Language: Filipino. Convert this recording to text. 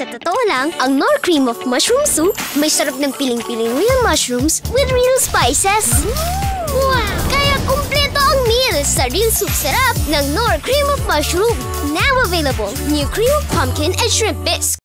Sa totoo lang, ang Nor Cream of Mushroom Soup may sarap ng piling-piling real mushrooms with real spices. Wow! Kaya kumpleto ang meal sa real soup sarap ng Nor Cream of Mushroom. Now available, new cream of pumpkin and shrimp bisque.